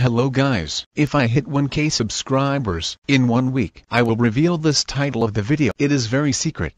Hello guys, if I hit 1k subscribers in one week, I will reveal this title of the video. It is very secret,